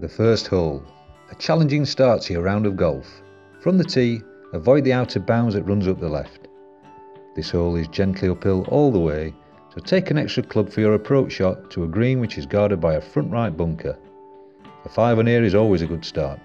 The first hole. A challenging start to your round of golf. From the tee, avoid the outer bounds that runs up the left. This hole is gently uphill all the way, so take an extra club for your approach shot to a green which is guarded by a front right bunker. A 5 on is always a good start.